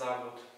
zawód